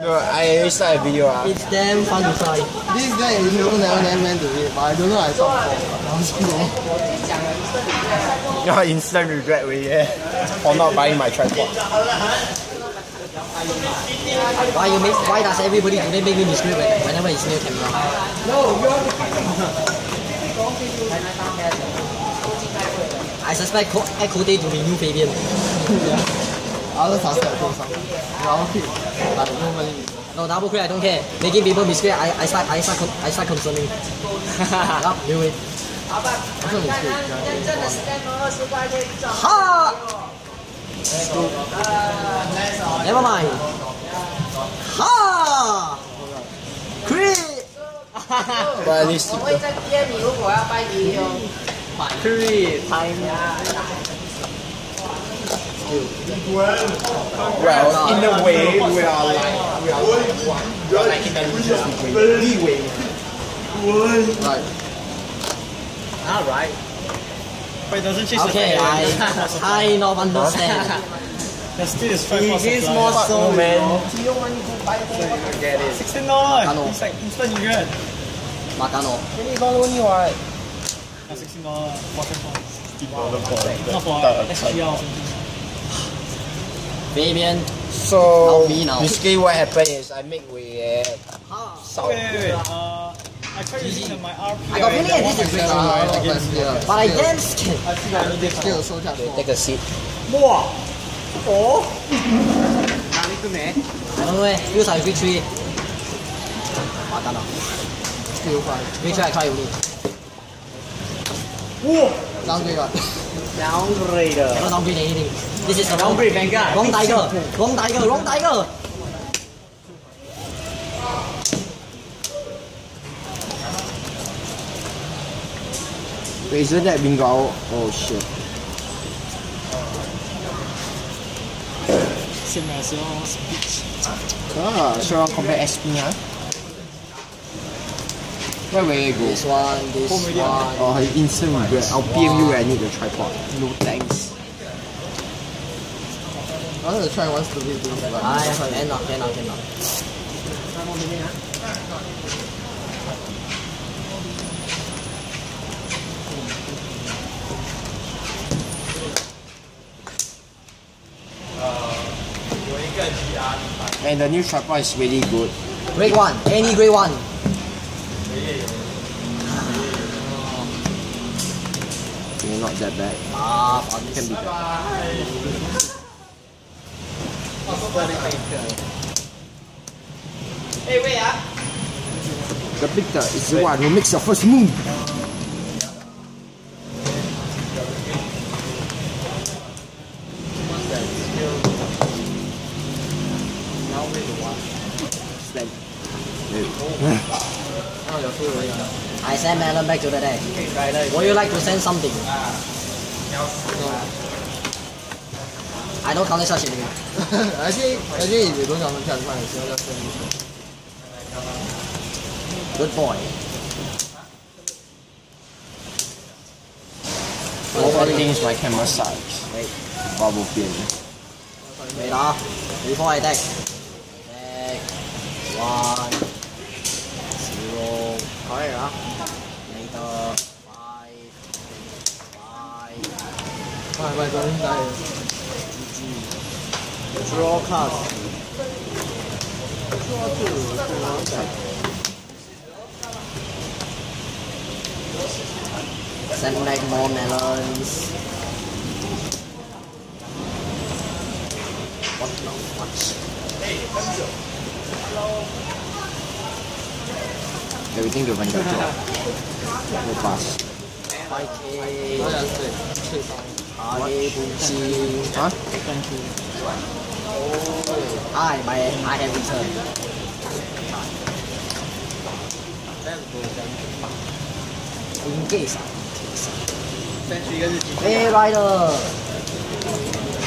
No, I start a video ah. It's damn fun to try. This guy is never never never meant to it, but I don't know I thought for. Your instant regret way yeah, for not buying my tripod. Why you make? Why does everybody today make me discreet when- whenever it's near camera? No, I suspect Echo Day to be new Fabian. Double quick? No double quick, I don't care. Making people miss quick, I I start I start I start consulting. 哈哈，明白。Double quick. 真正的十点钟二十块钱一张。哈。Come on. 哈。Quick. 哈哈，不会在 DM 如果要 buy DM. Quick time. Well, in a way, we are like we are like one. We are like in the leeway. Leeway. Right. Alright. But it doesn't change Okay, the I kind of understand. The still is five It is more so, man. Get it. Sixteen dollars. Hello. It's like instant you get. Macano. Twenty dollar only what? Sixteen dollars. Bottom points. Not for SGL or something. Fabian. So me now. basically what happened is I make with Ha. South. Wait, wait, wait. Uh, I tried using my RP. I got feeling that this is great, Uh, but still. but I damn scared. I feel like I need this. So much Take a seat. Wow. Oh. I don't know eh, feels like victory. Macano. Still five. Victory I try only. Downgrade what? Cannot downgrade anything. This is the wrong Wrong tiger. Wrong tiger. Wrong tiger. Wait, isn't that bingo? Oh shit. Ah, so compare SP huh? Where will you go? This one. This one. Oh, I instant regret. I'll PM you when I need the tripod. No thanks. I wanted to try one stupid thing, but I cannot, cannot, cannot. And the new tripod is really good. Grade one. Any grade one. Not that bad. Ah, fun. Can be better. The picture is the one who makes the first move. I send Melon back to the deck. Would you like to send something? I don't counter such anything. actually, actually, if you don't have to find yourself, just send it. Good boy. Nobody thinks my camera sucks. Wait, Bubble pin. wait ah. Before I attack. Attack. One. Zero. Correct, ah. Later. Five. Five. Why, why, don't die. Draw card. Send back more melons. What the what? Everything to Vanguard drop. No pass. 5K. 我想睡，睡着。 I 不行。 Huh? I my I have returned. Engage 啊 A Rider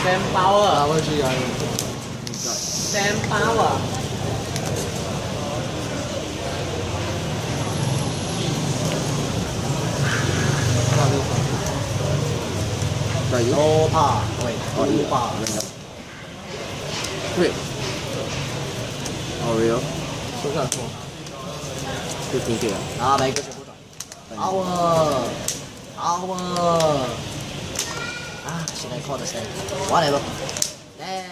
Sam Power， Double G 啊， Sam Power，那 就係攞趴，喂，攞趴咁樣。喂，後面咯，收下先。就進去啦。啊，嚟個全部打。好啊，好啊。啊，現在 call 的聲，我嚟咯。Then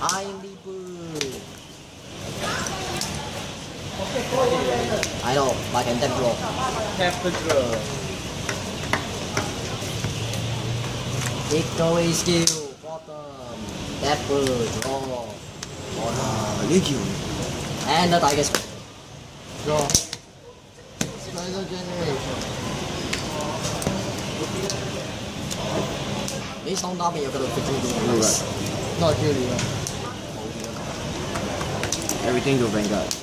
kindly boo。係咯，買緊 temple。temple。Victory skill bottom dapper draw honor Legion and the tiger spell Draw. Spider generation. This don't me you're gonna quickly do No this Not really. uh. Everything to Vanguard.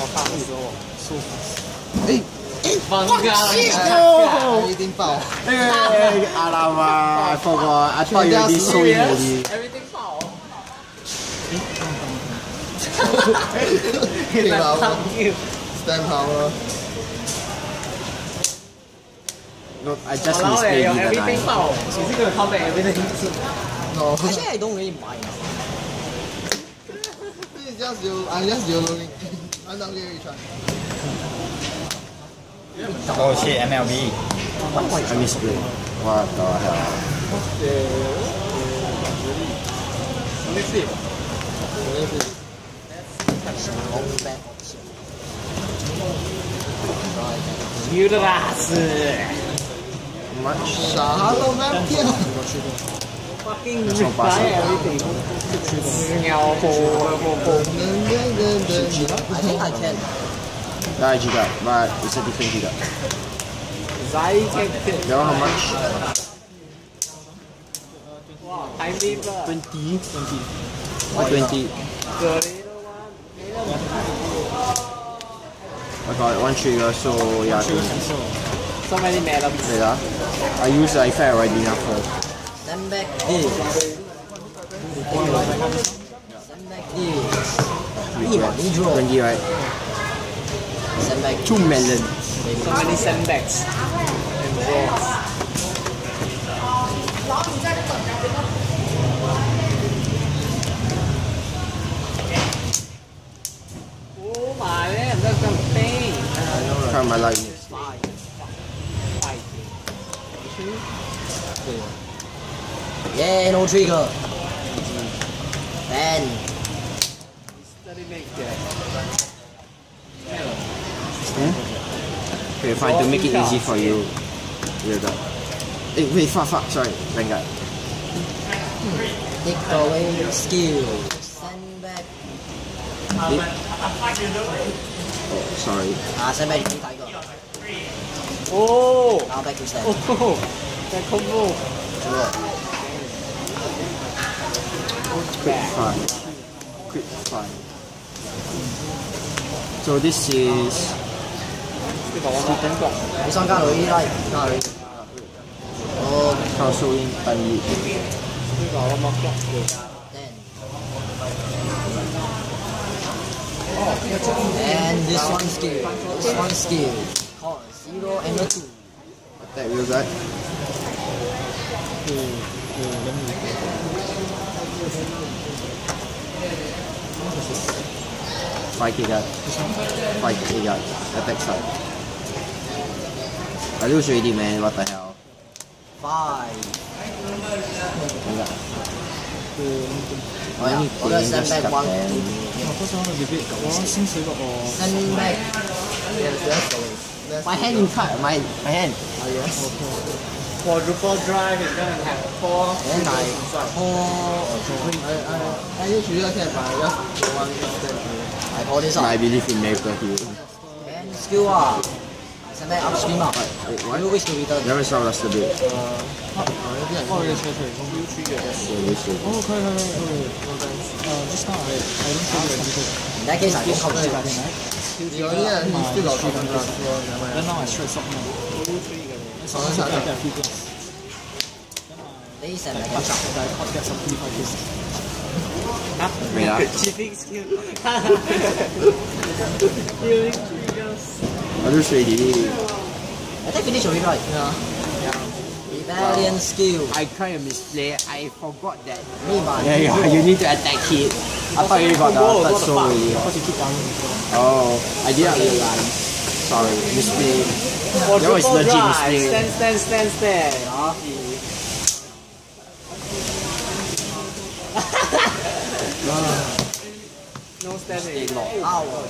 放假 Bangga. Everything pao. Hey, Alama, I forgot. I thought you already sold it already. Everything pao. Hitting power. Stem power. No, I just oh, misplayed. Everything pao. So you're gonna come back everything. No. Actually, I don't really mind. this is just you. I'm just you. I'm not really trying. Oh shit, MLB. I missed it. What the hell? Let see. Let see. You the. Much shallow that Fucking retire everything. I think I can. Died you got, but it's a different you. Zai how much? Wow, I leave. Uh, 20. 20. 20. I got one trigger, so yeah. So many melons. Yeah. I use the effect already now for. Send back this. Send back this. 20, right? Stand back Two melon. So many sandbags. And balls. Oh my man, that's something. Try my luck next. five yeah no trigger then Study make that. Okay, fine. To make it easy for you. Here we go. Hey, wait, fuck, fuck. Sorry, Vanguard. take away skill stand back Oh, sorry. ah stand back 睇個 Oh! now back to stand Oh! That combo. Quick fine. Quick fine. So this is 呢个我冇听过。你想加女拉加女哦 Council in Tanyi. 呢个我冇听 then and this one skill this one skill called zero and a two Attack real guard. Five K guard. Five K guard. Attack side. I lose already man, what the hell. five Vanguard. oh yeah Anything, order stand just back cut one them. stand back yes that's the way My hand in cut. My my hand. Ah yes. Quadruple drive is gonna have four. then I call or three I I I usually can buy just the one stand power. I call this I up believe in miracle here. and skill ah stand back upstream up Wait, what? you wish to return You haven't sold us a bit. 啊，有点。哦，有车腿，从 U 区嘅。 So this is 哦，可以可以可以可以。呃，just now I I don't think it's complicated. in that case I don't count it有啲人 he still got three hundred so never Then mind. now I straight stop now. U 3嘅。好像系 I get a few glass. they stand back But and shot I caught get some pretty five cases. Wait ah. Cheating skill. Healing triggers. I lose already. I think finish already right Yeah. we Valiant skill. I kind of misplay. I forgot that. Me man. Yeah, yeah. You need to attack it. I thought you got the third soul already. Because you keep down. Oh, I didn't realize. Sorry, misplay. That was legit mistake. stand, stand, stand, stand. No standing. Power.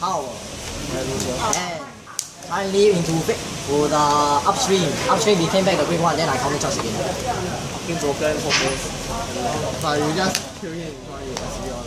Power. And I leave into to the upstream. Upstream became back the green one, then I counter charge again. Fucking broken, hopeless. But you just kill him before you SB on.